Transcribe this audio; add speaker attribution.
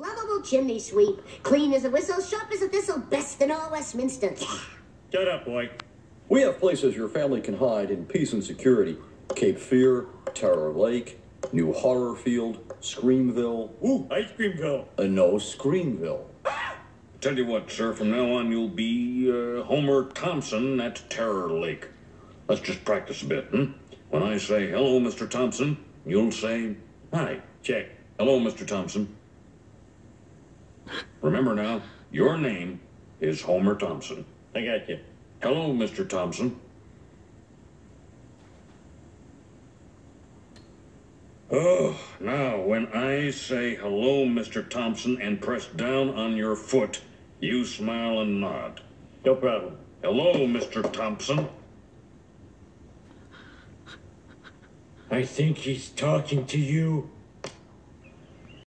Speaker 1: Lovable chimney sweep. Clean as a whistle, sharp as a thistle, best in all Westminster. Yeah.
Speaker 2: Shut up, boy.
Speaker 3: We have places your family can hide in peace and security. Cape Fear, Terror Lake, New Horrorfield, Screamville.
Speaker 2: Ooh, Ice Creamville.
Speaker 3: Uh, no, Screamville.
Speaker 4: Tell you what, sir, from now on you'll be uh, Homer Thompson at Terror Lake. Let's just practice a bit, hmm? When I say hello, Mr. Thompson, you'll say hi.
Speaker 2: Check.
Speaker 4: Hello, Mr. Thompson. Remember now, your name is Homer Thompson.
Speaker 2: I got you.
Speaker 4: Hello, Mr. Thompson. Oh, now when I say hello, Mr. Thompson, and press down on your foot, you smile and nod.
Speaker 2: No problem.
Speaker 4: Hello, Mr. Thompson.
Speaker 2: I think he's talking to you.